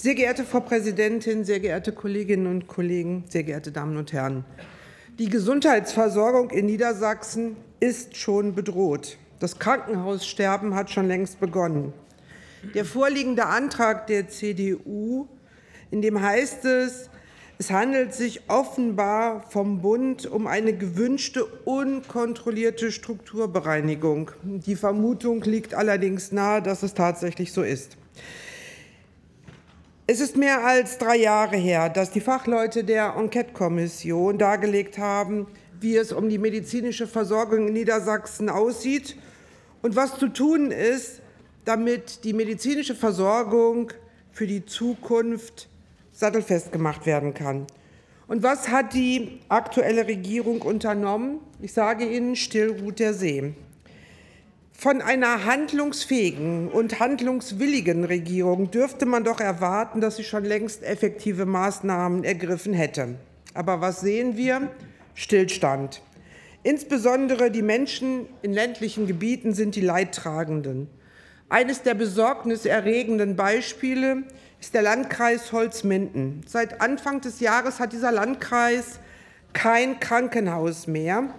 Sehr geehrte Frau Präsidentin, sehr geehrte Kolleginnen und Kollegen, sehr geehrte Damen und Herren! Die Gesundheitsversorgung in Niedersachsen ist schon bedroht. Das Krankenhaussterben hat schon längst begonnen. Der vorliegende Antrag der CDU, in dem heißt es, es handelt sich offenbar vom Bund um eine gewünschte unkontrollierte Strukturbereinigung. Die Vermutung liegt allerdings nahe, dass es tatsächlich so ist. Es ist mehr als drei Jahre her, dass die Fachleute der Enquete-Kommission dargelegt haben, wie es um die medizinische Versorgung in Niedersachsen aussieht und was zu tun ist, damit die medizinische Versorgung für die Zukunft sattelfest gemacht werden kann. Und was hat die aktuelle Regierung unternommen? Ich sage Ihnen, still ruht der See. Von einer handlungsfähigen und handlungswilligen Regierung dürfte man doch erwarten, dass sie schon längst effektive Maßnahmen ergriffen hätte. Aber was sehen wir? Stillstand. Insbesondere die Menschen in ländlichen Gebieten sind die Leidtragenden. Eines der besorgniserregenden Beispiele ist der Landkreis Holzminden. Seit Anfang des Jahres hat dieser Landkreis kein Krankenhaus mehr.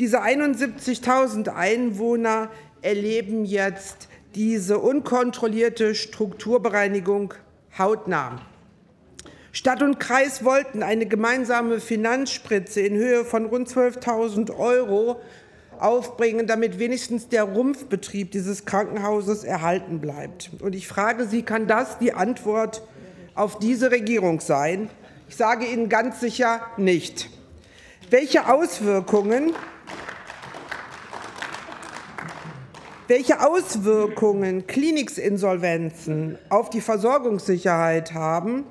Diese 71.000 Einwohner erleben jetzt diese unkontrollierte Strukturbereinigung hautnah. Stadt und Kreis wollten eine gemeinsame Finanzspritze in Höhe von rund 12.000 Euro aufbringen, damit wenigstens der Rumpfbetrieb dieses Krankenhauses erhalten bleibt. Und ich frage Sie, kann das die Antwort auf diese Regierung sein? Ich sage Ihnen ganz sicher nicht. Welche Auswirkungen Welche Auswirkungen Kliniksinsolvenzen auf die Versorgungssicherheit haben,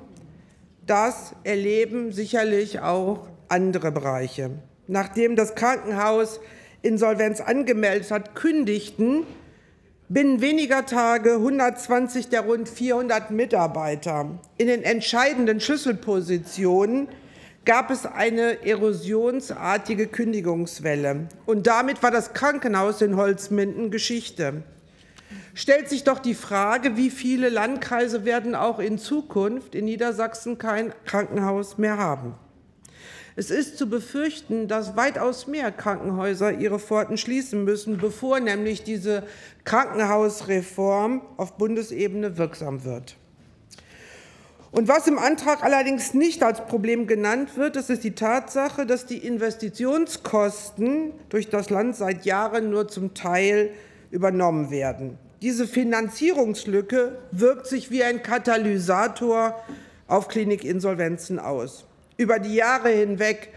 das erleben sicherlich auch andere Bereiche. Nachdem das Krankenhaus Insolvenz angemeldet hat, kündigten binnen weniger Tage 120 der rund 400 Mitarbeiter in den entscheidenden Schlüsselpositionen gab es eine erosionsartige Kündigungswelle. Und damit war das Krankenhaus in Holzminden Geschichte. Stellt sich doch die Frage, wie viele Landkreise werden auch in Zukunft in Niedersachsen kein Krankenhaus mehr haben. Es ist zu befürchten, dass weitaus mehr Krankenhäuser ihre Pforten schließen müssen, bevor nämlich diese Krankenhausreform auf Bundesebene wirksam wird. Und was im Antrag allerdings nicht als Problem genannt wird, das ist die Tatsache, dass die Investitionskosten durch das Land seit Jahren nur zum Teil übernommen werden. Diese Finanzierungslücke wirkt sich wie ein Katalysator auf Klinikinsolvenzen aus. Über die Jahre hinweg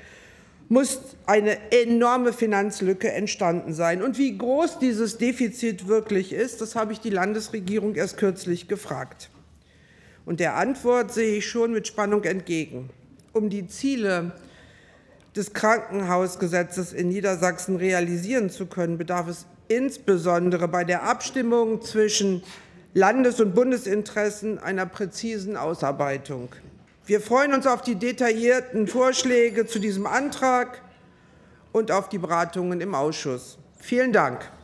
muss eine enorme Finanzlücke entstanden sein. Und wie groß dieses Defizit wirklich ist, das habe ich die Landesregierung erst kürzlich gefragt. Und der Antwort sehe ich schon mit Spannung entgegen. Um die Ziele des Krankenhausgesetzes in Niedersachsen realisieren zu können, bedarf es insbesondere bei der Abstimmung zwischen Landes- und Bundesinteressen einer präzisen Ausarbeitung. Wir freuen uns auf die detaillierten Vorschläge zu diesem Antrag und auf die Beratungen im Ausschuss. Vielen Dank.